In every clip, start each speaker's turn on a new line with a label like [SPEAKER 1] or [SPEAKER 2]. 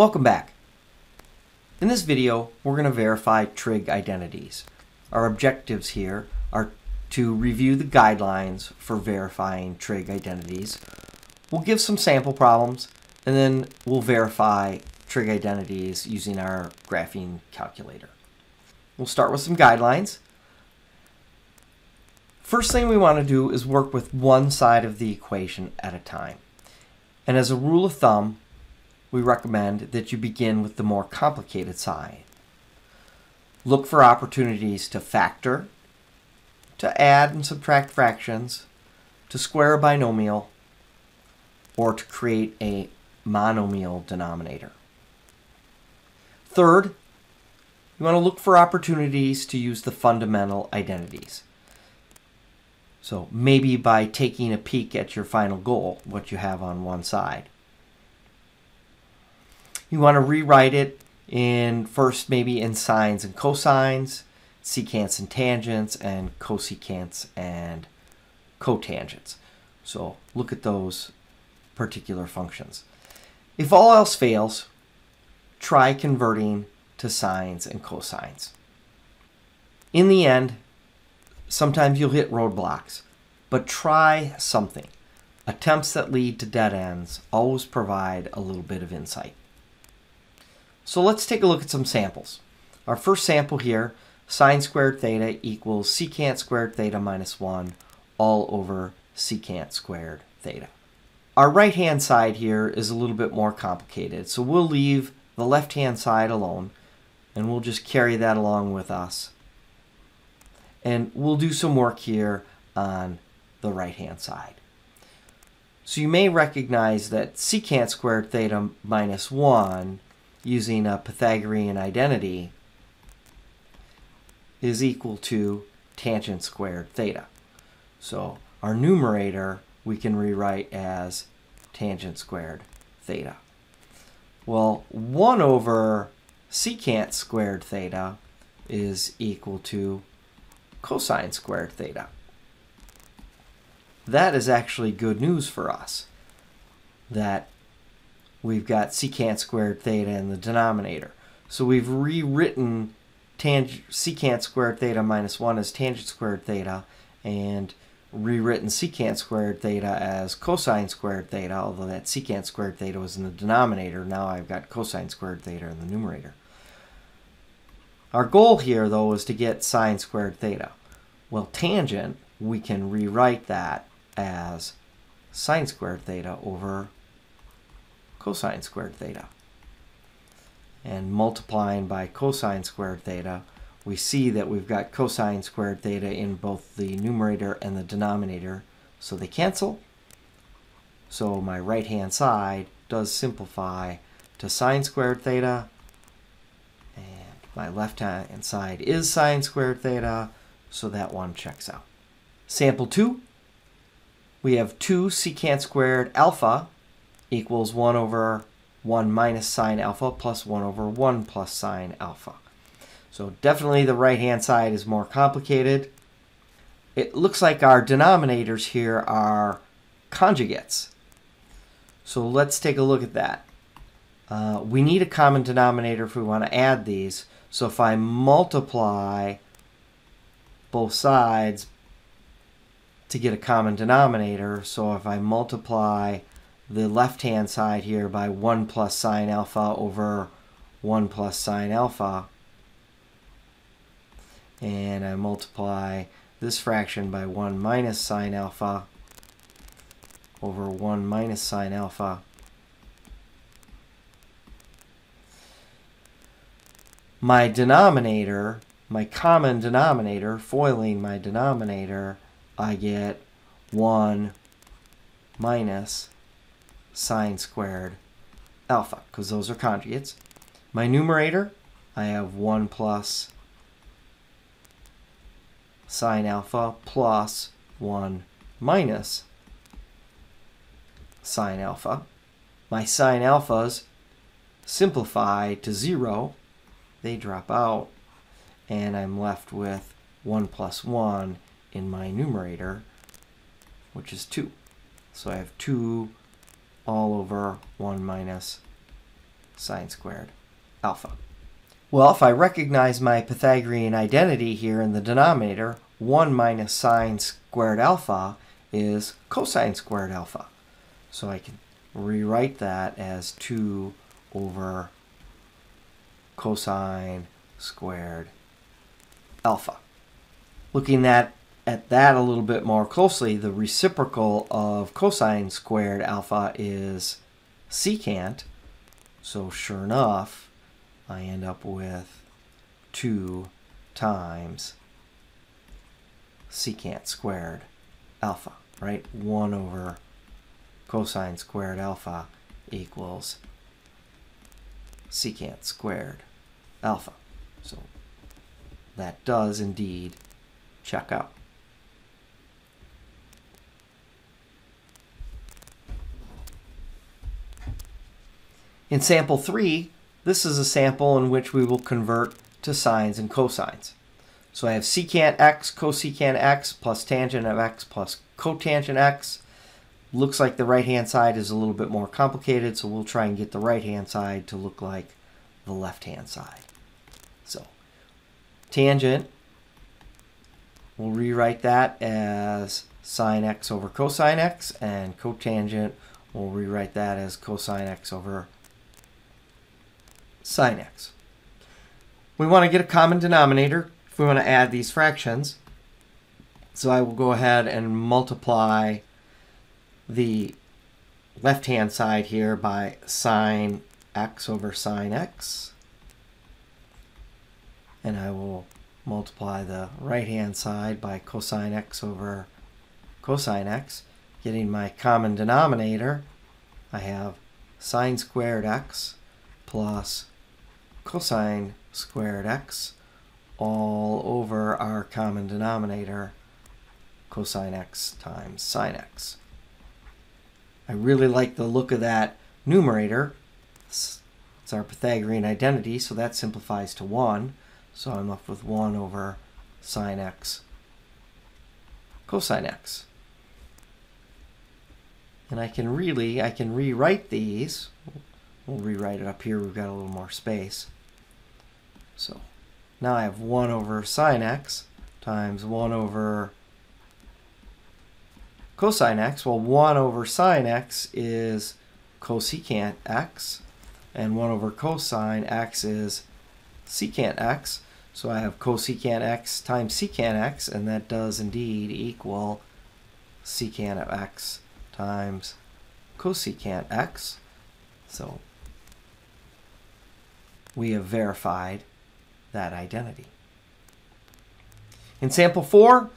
[SPEAKER 1] Welcome back. In this video, we're going to verify trig identities. Our objectives here are to review the guidelines for verifying trig identities. We'll give some sample problems, and then we'll verify trig identities using our graphing calculator. We'll start with some guidelines. First thing we want to do is work with one side of the equation at a time. And as a rule of thumb, we recommend that you begin with the more complicated side. Look for opportunities to factor, to add and subtract fractions, to square a binomial, or to create a monomial denominator. Third, you want to look for opportunities to use the fundamental identities. So maybe by taking a peek at your final goal, what you have on one side. You want to rewrite it in first maybe in sines and cosines, secants and tangents, and cosecants and cotangents. So look at those particular functions. If all else fails, try converting to sines and cosines. In the end, sometimes you'll hit roadblocks, but try something. Attempts that lead to dead ends always provide a little bit of insight. So let's take a look at some samples. Our first sample here, sine squared theta equals secant squared theta minus 1 all over secant squared theta. Our right-hand side here is a little bit more complicated, so we'll leave the left-hand side alone, and we'll just carry that along with us. And we'll do some work here on the right-hand side. So you may recognize that secant squared theta minus 1 using a Pythagorean identity is equal to tangent squared theta. So our numerator we can rewrite as tangent squared theta. Well, 1 over secant squared theta is equal to cosine squared theta. That is actually good news for us, that we've got secant squared theta in the denominator. So we've rewritten secant squared theta minus 1 as tangent squared theta and rewritten secant squared theta as cosine squared theta, although that secant squared theta was in the denominator. Now I've got cosine squared theta in the numerator. Our goal here, though, is to get sine squared theta. Well, tangent, we can rewrite that as sine squared theta over cosine squared theta. And multiplying by cosine squared theta, we see that we've got cosine squared theta in both the numerator and the denominator, so they cancel. So my right-hand side does simplify to sine squared theta, and my left-hand side is sine squared theta, so that one checks out. Sample 2, we have 2 secant squared alpha equals 1 over 1 minus sine alpha plus 1 over 1 plus sine alpha. So definitely the right-hand side is more complicated. It looks like our denominators here are conjugates. So let's take a look at that. Uh, we need a common denominator if we want to add these. So if I multiply both sides to get a common denominator, so if I multiply the left-hand side here by 1 plus sine alpha over 1 plus sine alpha. And I multiply this fraction by 1 minus sine alpha over 1 minus sine alpha. My denominator, my common denominator, foiling my denominator, I get 1 minus sine squared alpha, because those are conjugates. My numerator, I have 1 plus sine alpha plus 1 minus sine alpha. My sine alphas simplify to 0. They drop out. And I'm left with 1 plus 1 in my numerator, which is 2. So I have 2 all over 1 minus sine squared alpha. Well, if I recognize my Pythagorean identity here in the denominator, 1 minus sine squared alpha is cosine squared alpha. So I can rewrite that as 2 over cosine squared alpha. Looking at, at that a little bit more closely, the reciprocal of cosine squared alpha is secant. So sure enough, I end up with 2 times secant squared alpha, right? 1 over cosine squared alpha equals secant squared alpha. So that does indeed check out. In sample 3, this is a sample in which we will convert to sines and cosines. So I have secant x, cosecant x, plus tangent of x plus cotangent x. Looks like the right-hand side is a little bit more complicated, so we'll try and get the right-hand side to look like the left-hand side. So tangent, we'll rewrite that as sine x over cosine x, and cotangent, we'll rewrite that as cosine x over sine x. We want to get a common denominator if we want to add these fractions. So I will go ahead and multiply the left-hand side here by sine x over sine x. And I will multiply the right-hand side by cosine x over cosine x. Getting my common denominator, I have sine squared x plus cosine squared x all over our common denominator cosine x times sine x. I really like the look of that numerator. It's, our Pythagorean identity, so that simplifies to 1. So I'm left with 1 over sine x cosine x. And I can really, I can rewrite these. We'll rewrite it up here. We've got a little more space. So now I have 1 over sine x times 1 over cosine x. Well, 1 over sine x is cosecant x, and 1 over cosine x is secant x. So I have cosecant x times secant x, and that does indeed equal secant of x times cosecant x. So we have verified that identity. In sample 4,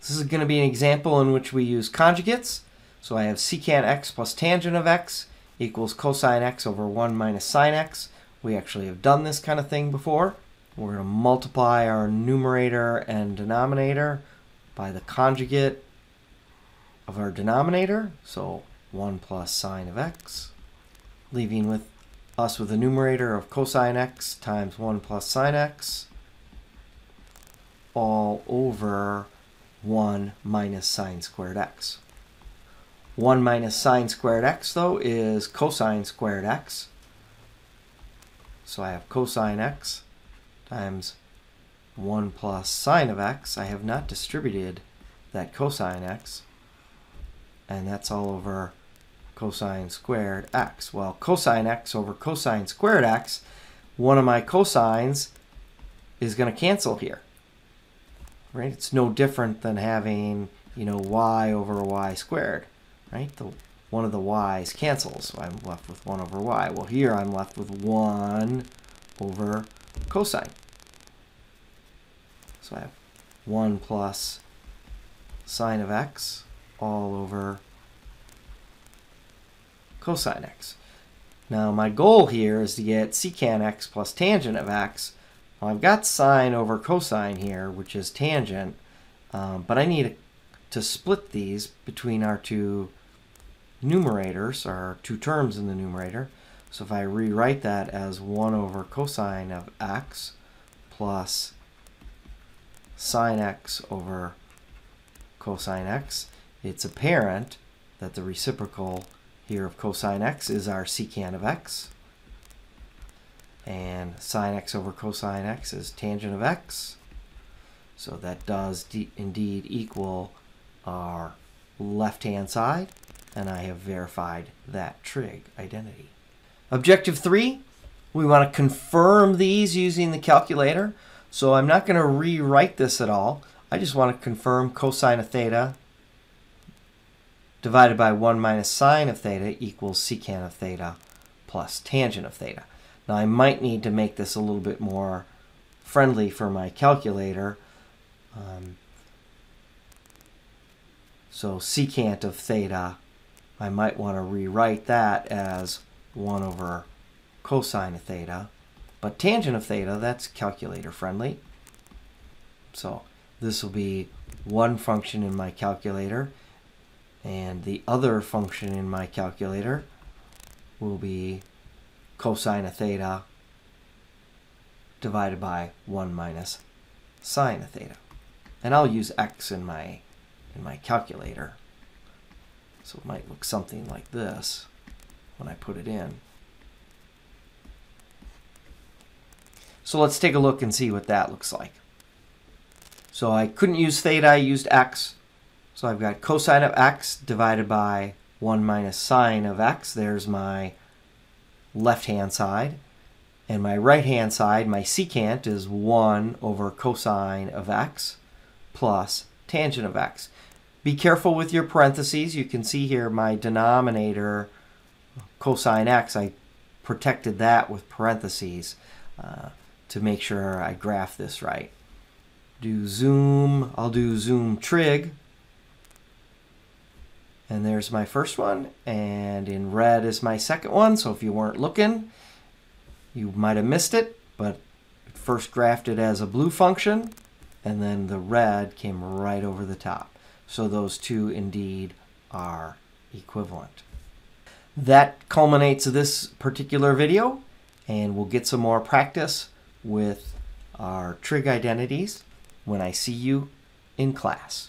[SPEAKER 1] this is going to be an example in which we use conjugates. So I have secant x plus tangent of x equals cosine x over 1 minus sine x. We actually have done this kind of thing before. We're going to multiply our numerator and denominator by the conjugate of our denominator. So 1 plus sine of x, leaving with us with a numerator of cosine x times 1 plus sine x all over 1 minus sine squared x. 1 minus sine squared x, though, is cosine squared x. So I have cosine x times 1 plus sine of x. I have not distributed that cosine x. And that's all over cosine squared x. Well, cosine x over cosine squared x, one of my cosines is going to cancel here. Right? It's no different than having, you know, y over y squared. Right? The one of the y's cancels, so I'm left with 1 over y. Well, here I'm left with 1 over cosine. So I have 1 plus sine of x all over cosine x. Now my goal here is to get secant x plus tangent of x. Well, I've got sine over cosine here, which is tangent, um, but I need to split these between our two numerators, our two terms in the numerator. So if I rewrite that as 1 over cosine of x plus sine x over cosine x, it's apparent that the reciprocal here of cosine x is our secant of x. and sine x over cosine x is tangent of x. So that does indeed equal our left-hand side, and I have verified that trig identity. Objective three, we want to confirm these using the calculator. So I'm not going to rewrite this at all. I just want to confirm cosine of theta divided by 1 minus sine of theta equals secant of theta plus tangent of theta. Now I might need to make this a little bit more friendly for my calculator. Um, so secant of theta, I might want to rewrite that as 1 over cosine of theta. But tangent of theta, that's calculator friendly. So this will be one function in my calculator. And the other function in my calculator will be cosine of theta divided by 1 minus sine of theta. And I'll use x in my in my calculator. So it might look something like this when I put it in. So let's take a look and see what that looks like. So I couldn't use theta, I used x. So I've got cosine of x divided by 1 minus sine of x. There's my left-hand side. And my right-hand side, my secant, is 1 over cosine of x plus tangent of x. Be careful with your parentheses. You can see here my denominator, cosine x, I protected that with parentheses uh, to make sure I graph this right. Do zoom, I'll do zoom trig. And there's my first one, and in red is my second one, so if you weren't looking, you might have missed it, but first graphed it as a blue function, and then the red came right over the top. So those two indeed are equivalent. That culminates this particular video, and we'll get some more practice with our trig identities when I see you in class.